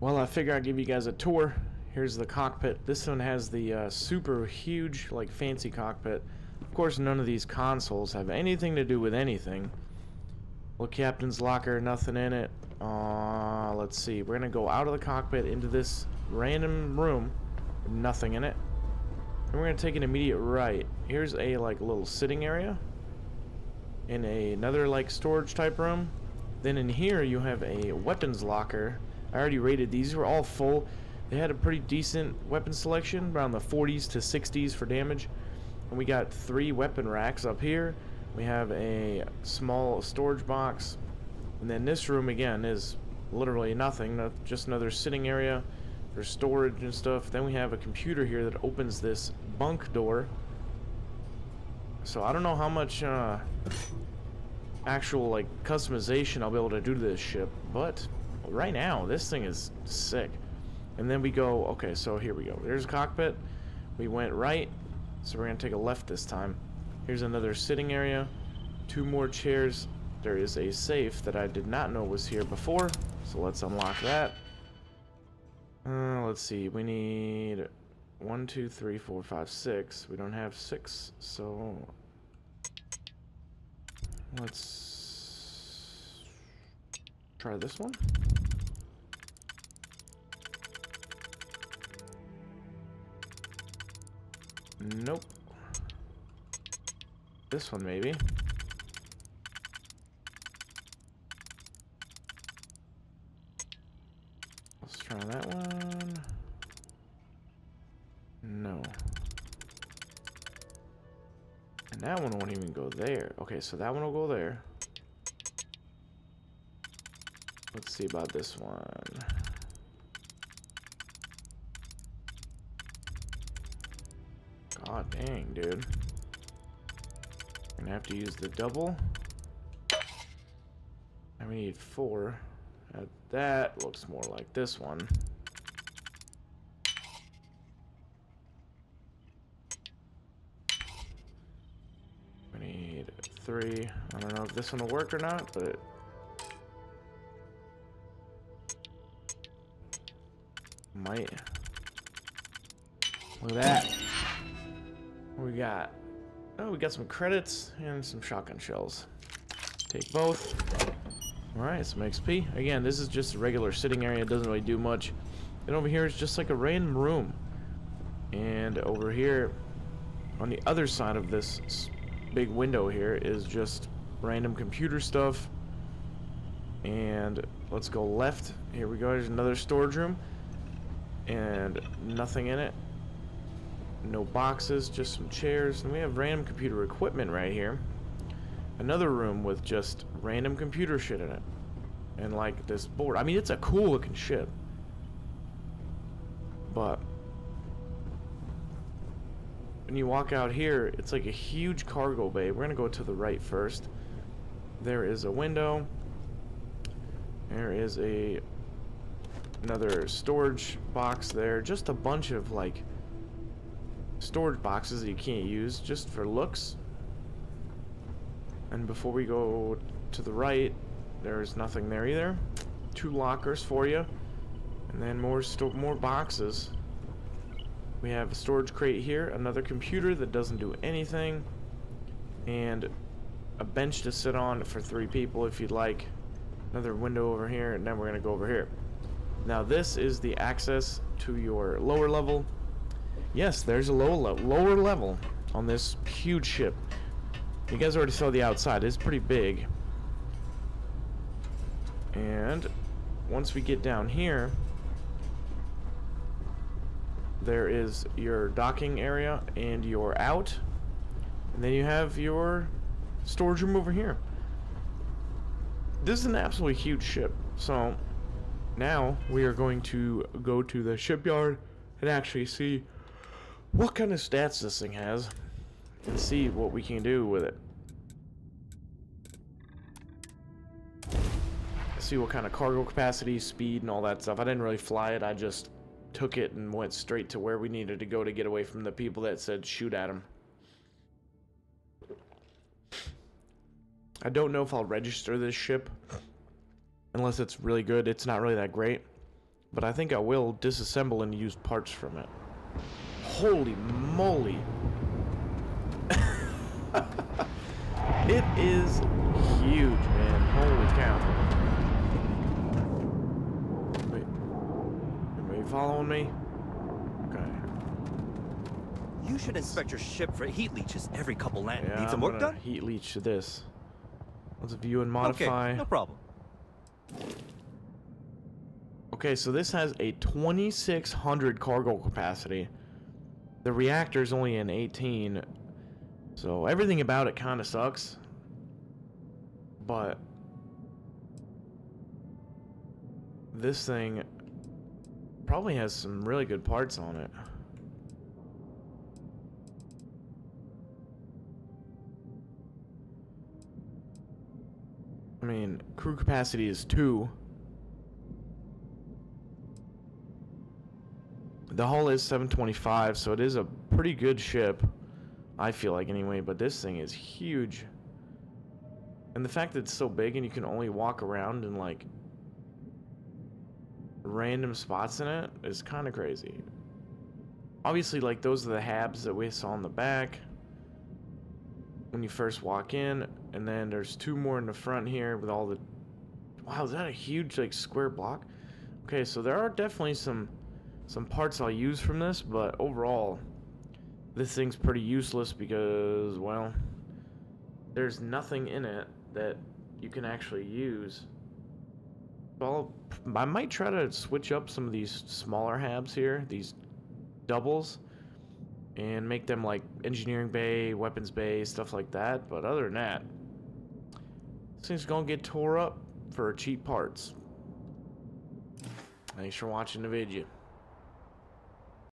Well, I figure I'd give you guys a tour. Here's the cockpit. This one has the uh, super huge, like fancy cockpit. Of course, none of these consoles have anything to do with anything. Well, captain's locker, nothing in it. Uh, let's see. We're gonna go out of the cockpit into this random room, nothing in it. And we're gonna take an immediate right. Here's a like little sitting area. In a, another like storage type room. Then in here you have a weapons locker. I already rated these were all full. They had a pretty decent weapon selection, around the 40s to 60s for damage. And we got three weapon racks up here. We have a small storage box. And then this room again is literally nothing, just another sitting area for storage and stuff. Then we have a computer here that opens this bunk door. So I don't know how much uh, actual like customization I'll be able to do to this ship, but right now this thing is sick. And then we go, okay, so here we go. There's a cockpit. We went right, so we're gonna take a left this time. Here's another sitting area, two more chairs. There is a safe that I did not know was here before, so let's unlock that. Uh, let's see, we need one, two, three, four, five, six. We don't have six, so let's try this one. Nope. This one maybe. Let's try that one. No. And that one won't even go there. Okay, so that one will go there. Let's see about this one. God dang, dude. Gonna have to use the double. We need four. Uh, that looks more like this one. We need three. I don't know if this one will work or not, but... Might. Look at that. We got? Oh, we got some credits and some shotgun shells. Take both. Alright, some XP. Again, this is just a regular sitting area. It doesn't really do much. Then over here is just like a random room. And over here, on the other side of this big window here, is just random computer stuff. And let's go left. Here we go. There's another storage room. And nothing in it. No boxes, just some chairs. And we have random computer equipment right here. Another room with just random computer shit in it. And like this board. I mean, it's a cool looking ship. But when you walk out here, it's like a huge cargo bay. We're gonna go to the right first. There is a window. There is a another storage box there. Just a bunch of like storage boxes that you can't use just for looks. And before we go to the right, there's nothing there either. Two lockers for you. And then more more boxes. We have a storage crate here, another computer that doesn't do anything, and a bench to sit on for three people if you'd like. Another window over here, and then we're going to go over here. Now this is the access to your lower level Yes, there's a low le lower level on this huge ship. You guys already saw the outside. It's pretty big. And once we get down here, there is your docking area and your out. And then you have your storage room over here. This is an absolutely huge ship. So now we are going to go to the shipyard and actually see what kind of stats this thing has and see what we can do with it. See what kind of cargo capacity, speed, and all that stuff. I didn't really fly it, I just took it and went straight to where we needed to go to get away from the people that said shoot at him. I don't know if I'll register this ship unless it's really good. It's not really that great. But I think I will disassemble and use parts from it. Holy moly. it is huge, man. Holy cow. Wait. Everybody following me? Okay. You should inspect your ship for heat leeches every couple land. Yeah, Need some I'm work gonna done? heat leech to this. Let's view and modify. Okay, no problem. Okay, so this has a 2600 cargo capacity. The reactor is only an 18. So everything about it kind of sucks. But this thing probably has some really good parts on it. I mean, crew capacity is 2. The hull is 725, so it is a pretty good ship. I feel like anyway, but this thing is huge. And the fact that it's so big and you can only walk around in like random spots in it is kind of crazy. Obviously, like those are the habs that we saw in the back when you first walk in, and then there's two more in the front here with all the. Wow, is that a huge like square block? Okay, so there are definitely some some parts I'll use from this, but overall, this thing's pretty useless because, well, there's nothing in it that you can actually use. I'll, I might try to switch up some of these smaller habs here, these doubles, and make them like engineering bay, weapons bay, stuff like that. But other than that, this thing's gonna get tore up for cheap parts. Thanks for watching the video.